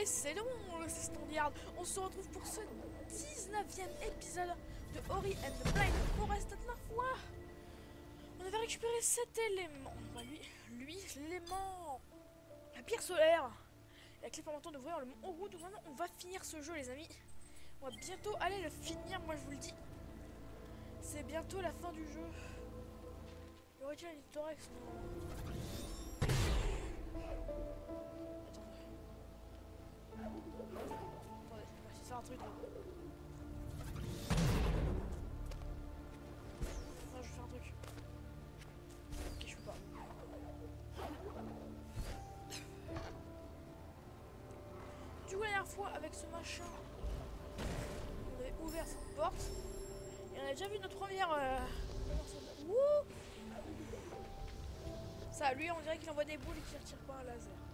Et c'est bon, c'est Standard. On se retrouve pour ce 19e épisode de Ori and the Blind Forest. La dernière fois, on avait récupéré cet élément. Bah, lui, lui, l'élément. La pierre solaire. Et la clé permettant d'ouvrir le mont Oru. Donc maintenant, on va finir ce jeu, les amis. On va bientôt aller le finir, moi je vous le dis. C'est bientôt la fin du jeu. Y aurait-il un faire un truc là. Non, je faire un truc. Ok, je peux pas. Du coup, la dernière fois, avec ce machin, on avait ouvert cette porte. Et on a déjà vu notre première. Euh... Wouh Ça, lui, on dirait qu'il envoie des boules et qu'il retire pas un laser.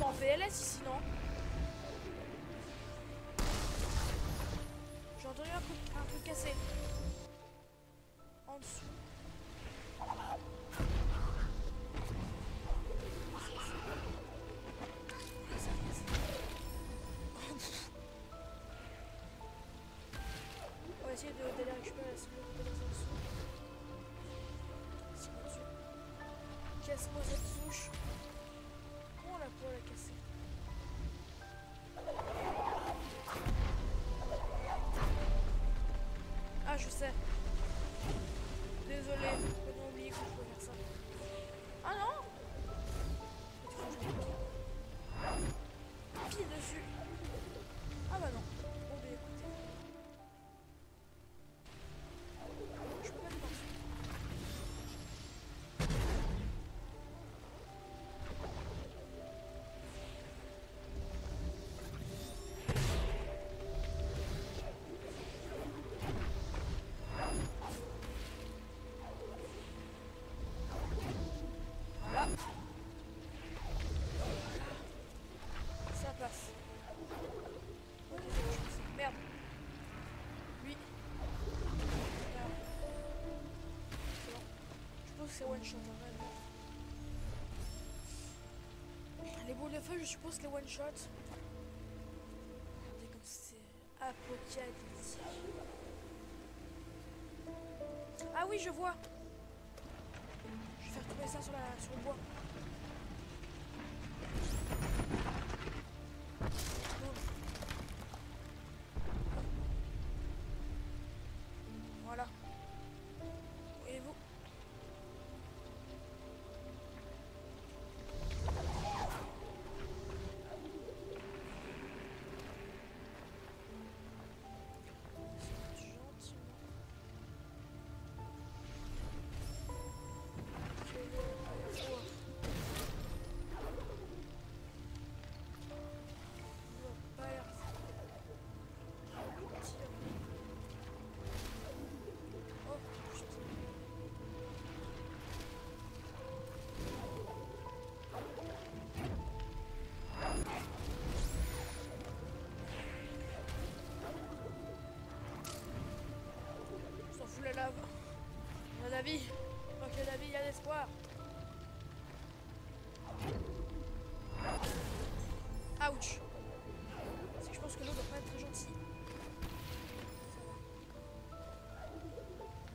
Pas en VLS ici, non J'ai entendu un truc, un truc cassé. En dessous. On va essayer de- d'aller récupérer la. C'est mon dieu. Casse-moi cette peut la casser Ah, je sais. Désolé, j'ai oublié que je pouvais faire ça. Ah non pied dessus. Ah bah non. C'est one shot, hein, vraiment. Les boules de feu, je suppose les one shot. Regardez comme c'est apocalyptique. Ah oui, je vois. Je vais faire tomber ça sur, la, sur le bois. La vie. A la vie, il y a l'espoir. Ouch. Que je pense que l'eau doit pas être très gentille.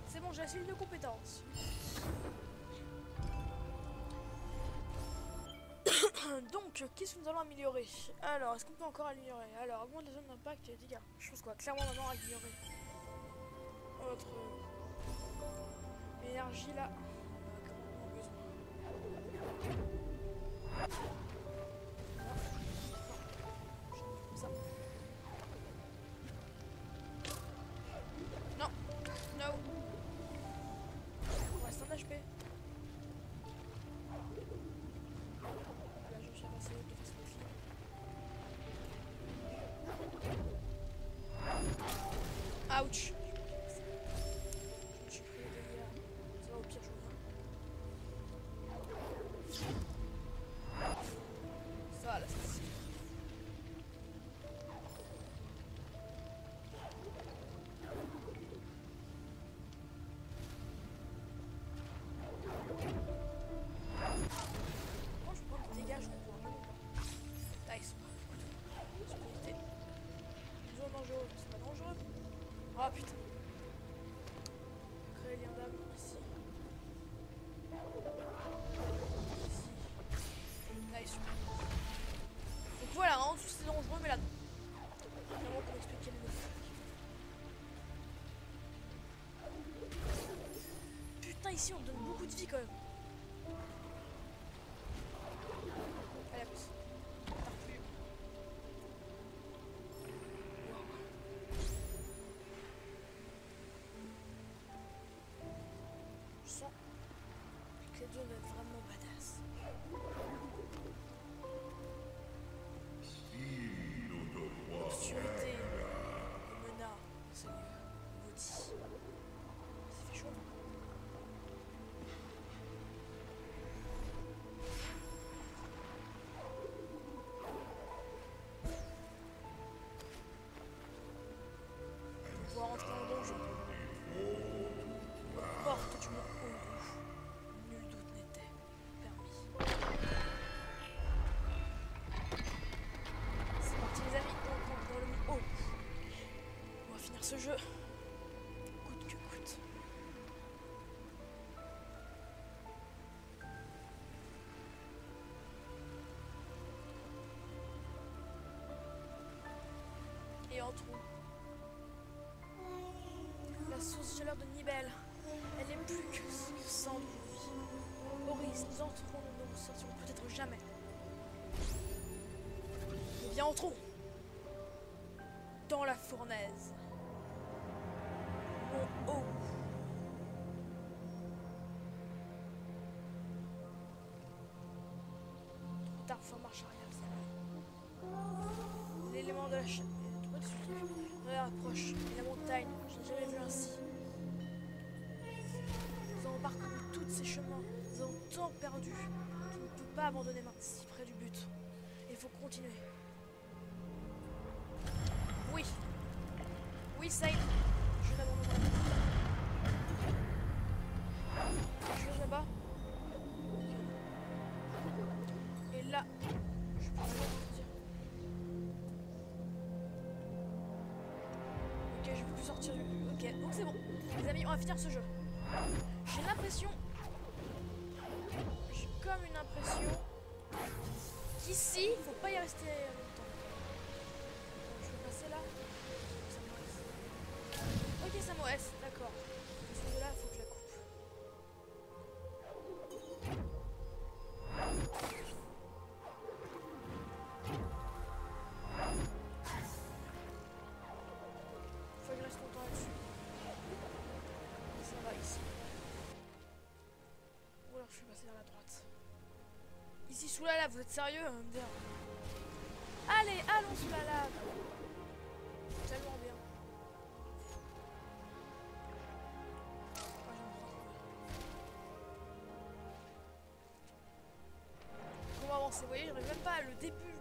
C'est bon, j'ai assez de compétences. Donc, qu'est-ce que nous allons améliorer? Alors, est-ce qu'on peut encore améliorer? Alors, augmente la zone d'impact et les dégâts. Je pense qu'on va clairement maintenant améliorer énergie là. Non. No. On reste en HP. Là, je vais passer de façon définitive. Ouch Oh putain. Après, il y en a ici. Ici. Nice. Donc voilà, hein, en dessous c'est dangereux, mais là. Vraiment pour expliquer le mot. Putain, ici on donne beaucoup de vie quand même. Que ce jeu. Coûte que coûte. Et entrons. La source chaleur de Nibel, elle est plus que, que sang d'aujourd'hui. Boris, nous entrons, nous ne ressortirons peut-être jamais. Bien, entrons dans la fournaise. Mon haut. Tard, faut marche arrière, ça. L'élément de la chaîne. Trop de trucs. Réapproche. Et la montagne, je n'ai jamais vu ainsi. Nous avons parcouru tous ces chemins. Nous avons tant perdu. Tu ne peux pas abandonner maintenant, si près du but. Il faut continuer. Oui. Oui, Saïd. Je n'abandonnerai Ok, donc c'est bon. Les amis, on va finir ce jeu. J'ai l'impression. J'ai comme une impression qu'ici, faut pas y rester Ici sous la lave, vous êtes sérieux hein. Allez, allons sous la lave. Tellement bien. Comment avancer Vous voyez, j'arrive même pas à le début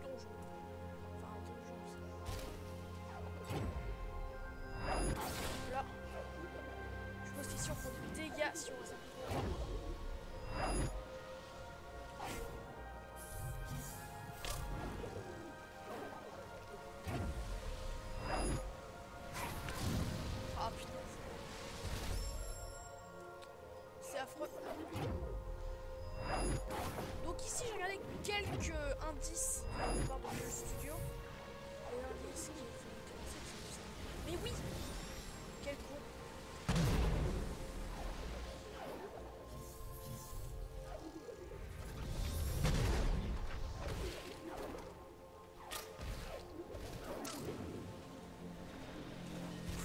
mais oui. Quel con.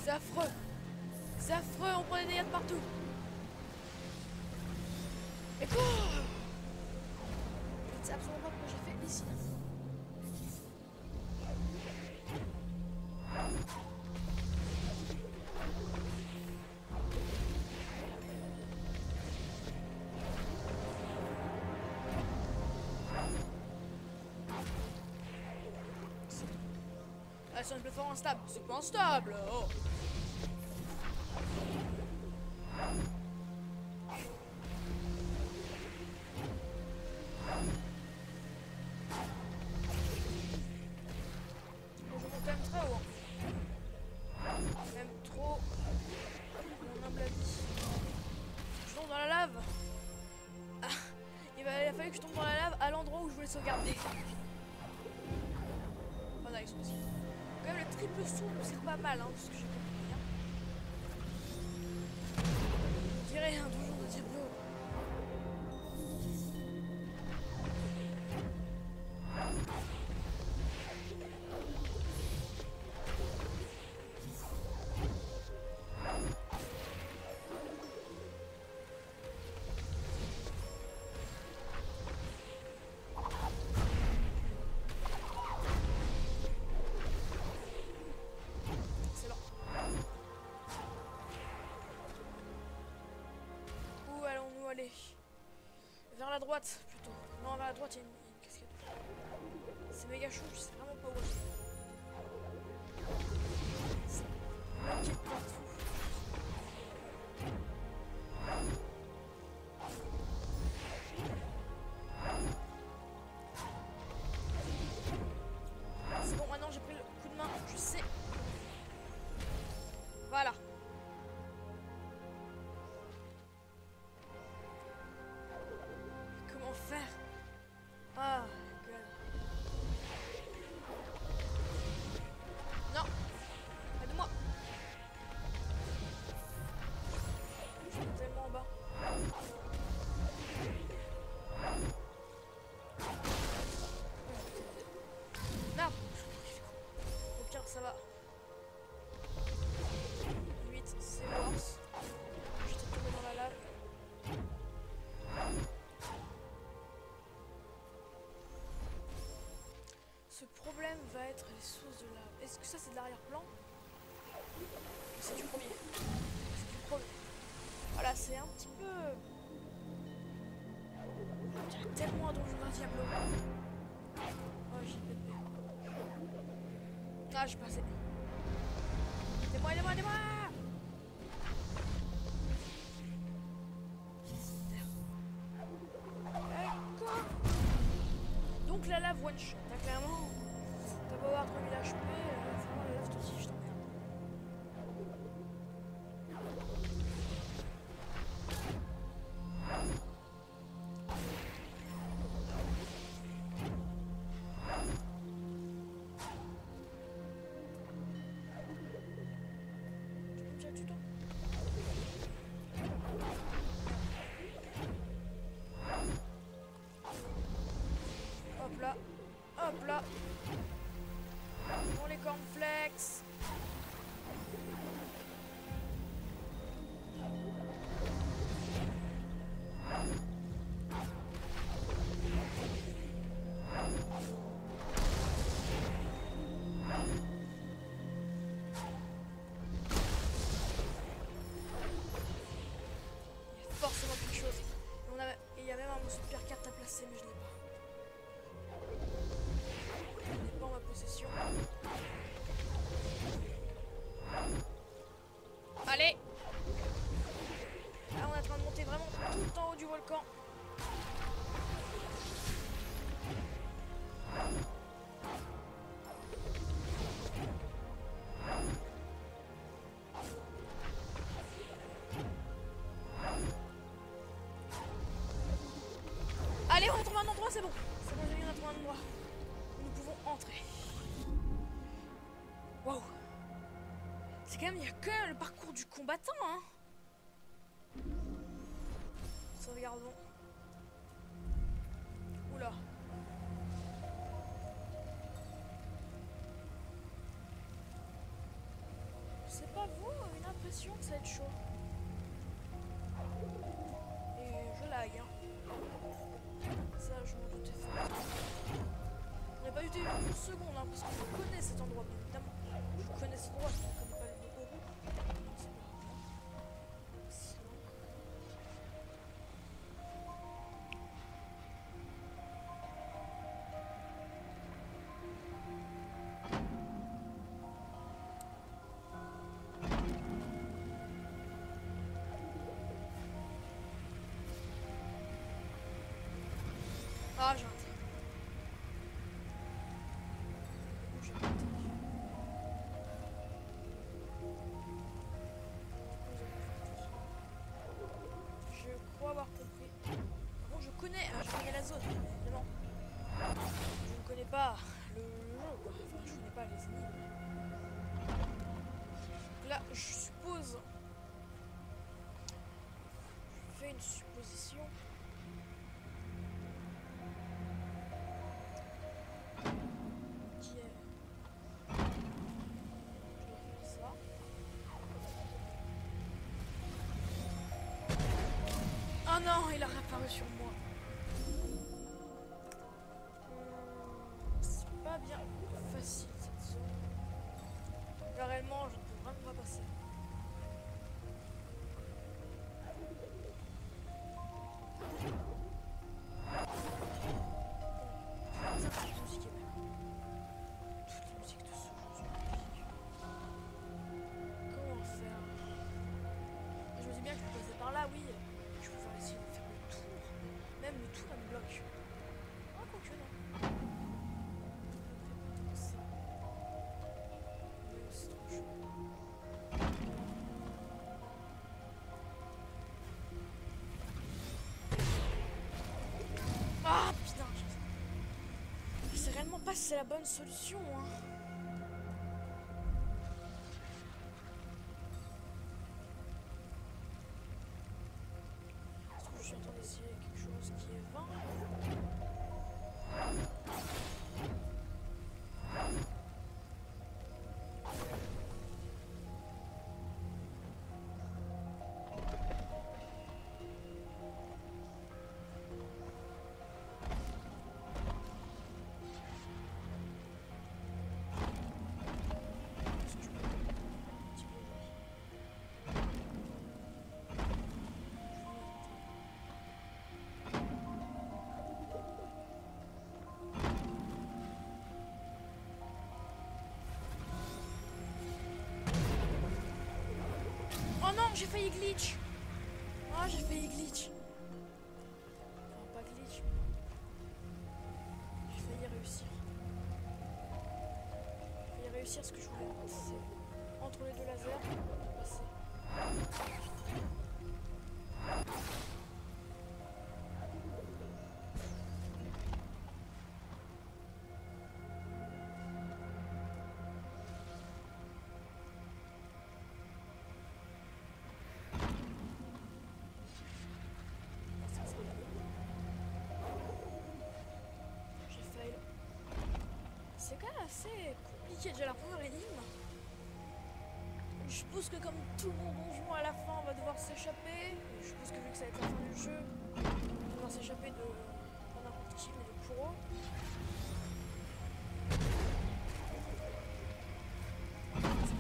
C'est affreux. C'est affreux, on prend des dégâts partout C'est une plateforme instable. C'est pas instable. Oh. Vers la droite, plutôt. Non, vers la droite, il y a une, cascade. C'est méga chaud, je sais vraiment pas où être les sources de lave. Est-ce que ça c'est de l'arrière-plan? C'est du premier. C'est du premier. Voilà, c'est un petit peu. On dirait tellement un donjon d'un Diablo. Oh, j'ai pété. Ah, j'ai passé. Aidez-moi, aidez-moi, aidez-moi hop là. Pour les cornflakes. Forcément quelque chose. Et il y a même un super carte à placer, mais je l'ai Allez, on a trouvé un endroit, c'est bon. C'est bon, j'ai trouvé un endroit. Nous pouvons entrer. Waouh. C'est quand même, il y a que le parcours du combattant, hein. Sauvegardons. Oula. C'est pas vous, une impression que ça va être chaud. Et je lag, hein. Ça, je m'en doutais fort. On n'a pas eu une seconde, hein, parce que je connais cet endroit, bien évidemment. Je connais cet endroit, Ah, Je crois avoir compris. Bon, je connais, euh, je connais la zone, évidemment. pas le, jeu, quoi. Enfin, je connais pas les énigmes. Là, je suppose. Je fais une non, il a réapparu sur moi. C'est la bonne solution hein. J'ai failli glitch. Oh, j'ai failli glitch. Enfin, pas glitch, j'ai failli réussir. J'ai failli réussir ce que je voulais. C'est entre les deux lasers, passer. C'est quand même assez compliqué déjà la première énigme. Je suppose que comme tout bon donjon à la fin on va devoir s'échapper. Je suppose que vu que ça va être la fin du jeu, on va devoir s'échapper de pas n'importe qui mais de Kuro. C'est.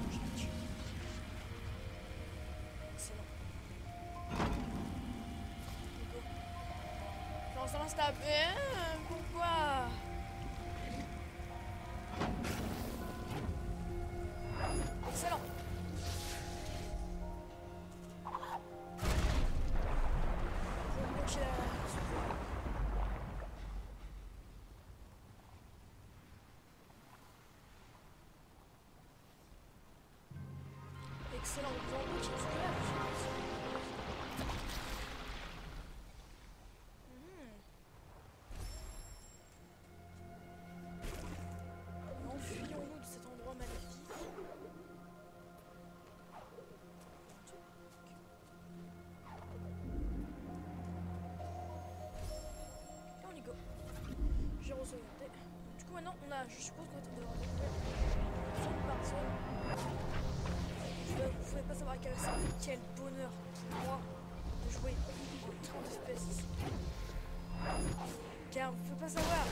Excellent. Go. Genre ça va Excellent, nous allons bloquer ce que là, Hmm. Enfuyons-nous de cet endroit magnifique. Et on y go. J'ai re-sauvegarde. Du coup maintenant on a, je suppose quel, quel bonheur pour moi de jouer en 30 FPS. Car vous ne pouvez pas savoir.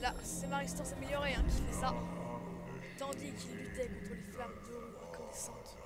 Là, c'est ma résistance améliorée hein, qui fait ça. Tandis qu'il luttait contre les flammes de roues incandescentes.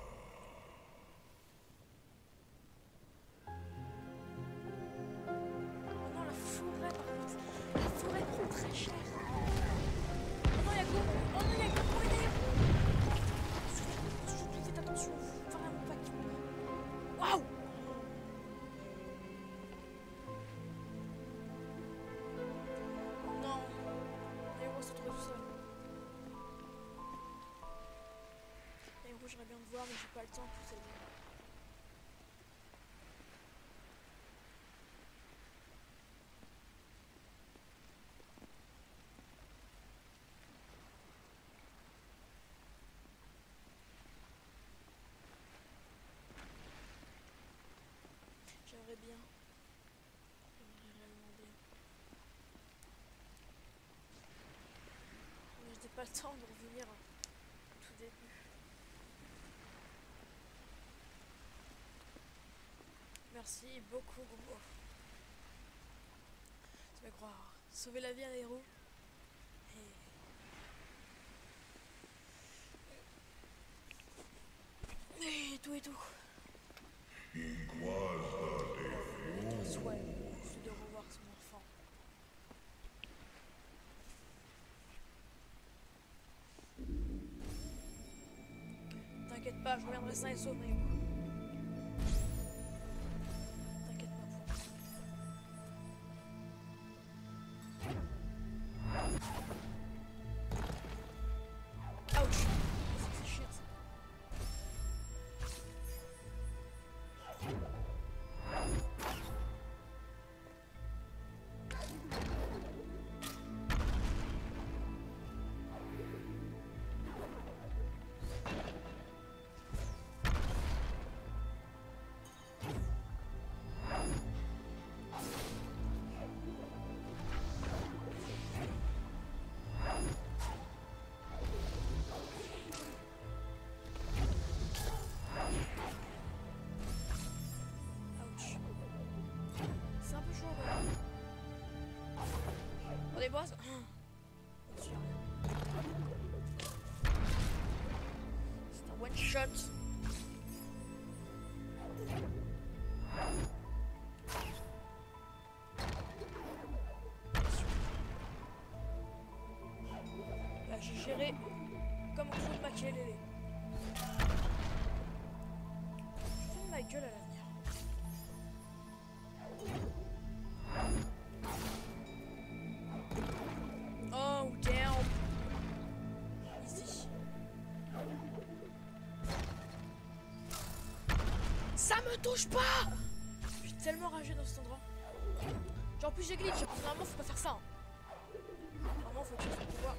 J'ai pas le temps pour ça. J'aimerais bien. J'aimerais réellement bien. Mais je n'ai pas le temps de revenir au tout début. Merci beaucoup, Gogo. Tu vas croire. Sauver la vie à un. Et... Et tout et tout. Ton souhait, c'est de revoir son enfant. T'inquiète pas, je reviendrai sain et sauf, Rio. Shot. Là, j'ai géré comme on de Machiavelli. Je touche pas Je suis tellement ragé dans cet endroit. Genre, en plus, j'ai glitch. que Normalement, faut pas faire ça. hein. Normalement, faut tuer son pouvoir.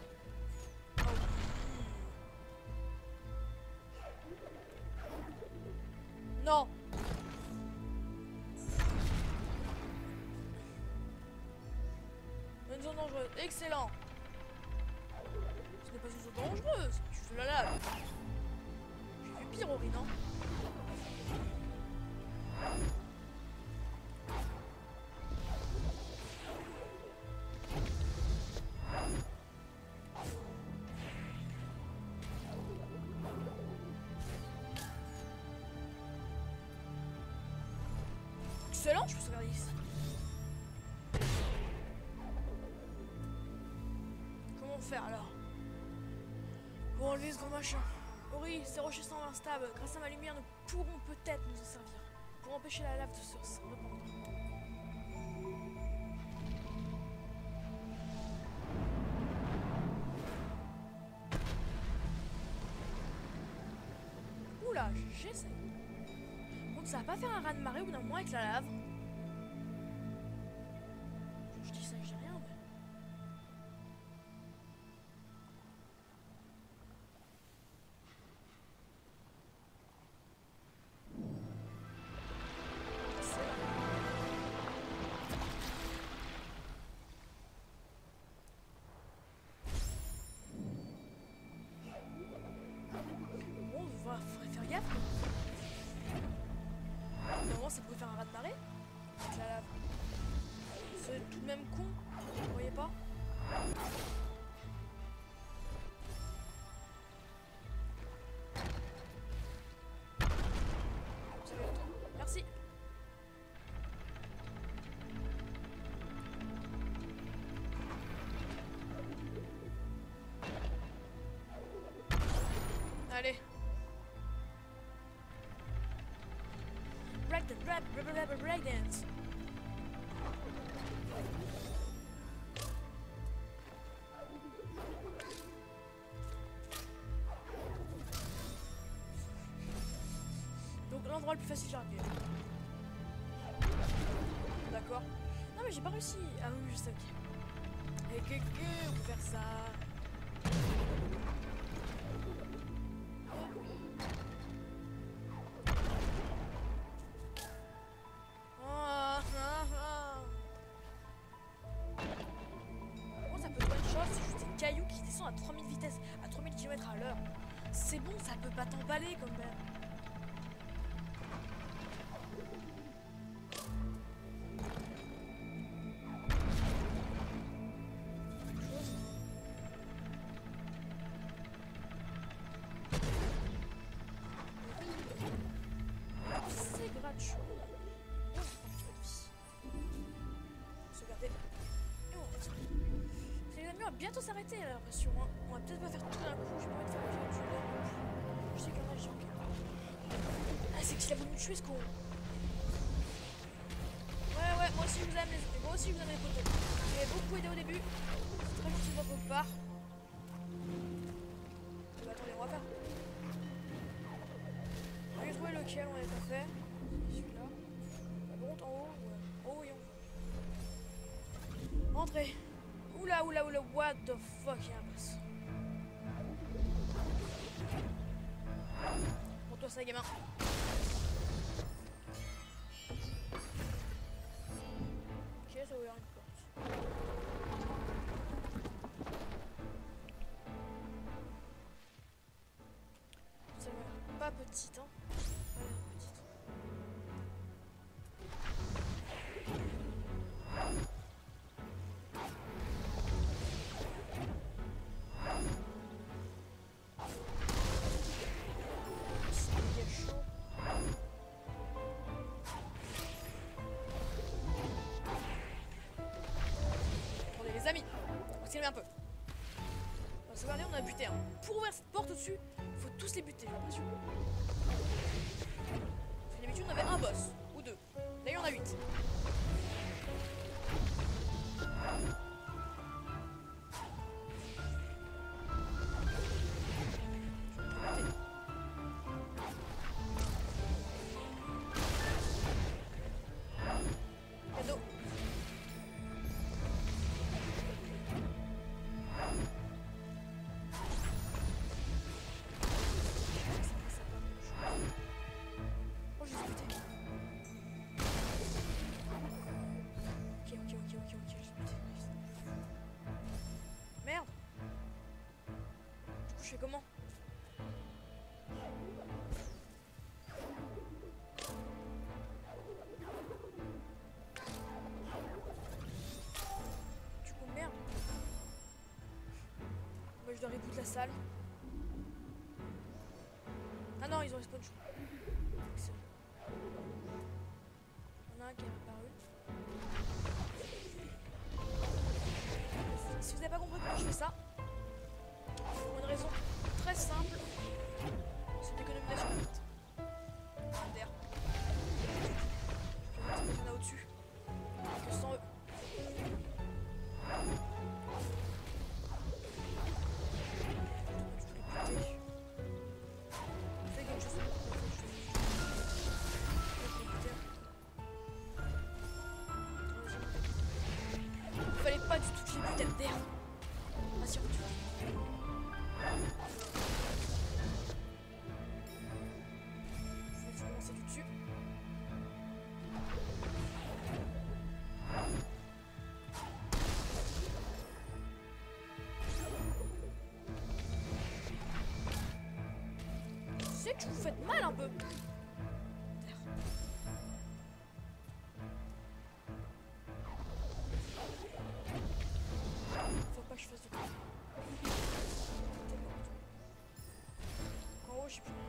Je peux ici. Comment faire alors? Pour enlever ce gros machin. Ori, ces rochers sont instables. Grâce à ma lumière, nous pourrons peut-être nous en servir. Pour empêcher la lave de se répandre. Oula, j'essaie. Ça va pas faire un raz de marée au bout d'un moment avec la lave. Même con, vous voyez pas. Merci. Allez. Facile j'arrive. D'accord. Non mais j'ai pas réussi. Ah oui, je sais, ok. Et que que, on peut faire ça. Ah, ah, ah. Bon, ça peut être une chose, c'est juste des cailloux qui descendent à 3000 vitesses, à 3000 km à l'heure. C'est bon, ça peut pas t'emballer quand même. Bientôt s'arrêter, j'ai l'impression. hein. On va peut-être pas faire tout d'un coup. J'ai pas envie de faire le plus. Je sais qu'il y en a des gens qui. Ah, c'est qu'il a voulu me tuer ce con. Ouais, ouais, moi aussi je vous aime les moi aussi je vous aime les potos. Vous m'avez beaucoup aidé au début. C'est très gentil de votre part. Bah, attendez, on va faire. J'ai trouvé lequel on avait pas fait. Celui-là. La monte en haut. Ouais. Et en haut. Entrez. Oula, oula, oula, what the fuck, un boss. Pour toi, ça, gamin. Calmer un peu. Regarder, on a buté. Hein. Pour ouvrir cette porte au-dessus, faut tous les buter, j'ai. Je fais comment Du coup, merde. Moi, je dois reboot la salle. Ah non, ils ont respawn, je. Vous faites mal un peu. Faut pas que je fasse de. En haut, j'ai plus rien.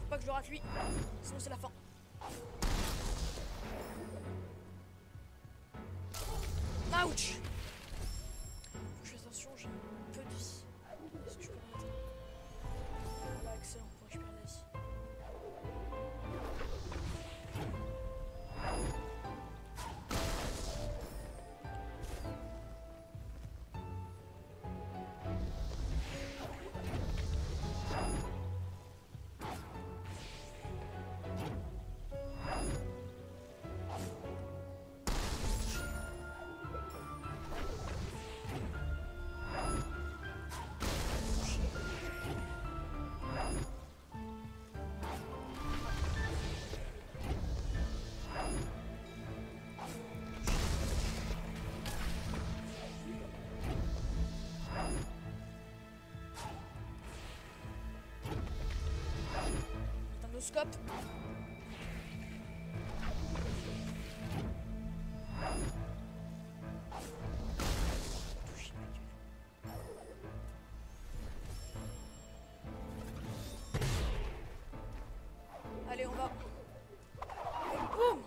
Faut pas que je le rate lui, sinon c'est la fin. Allez, on va. Boum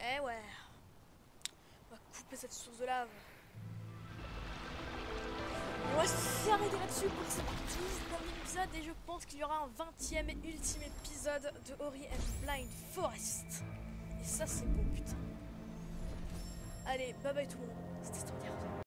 Eh ouais. On va couper cette source de lave. Épisode et je pense qu'il y aura un 20ème et ultime épisode de Ori and Blind Forest. Et ça c'est beau putain. Allez, bye bye tout le monde. C'était extraordinaire.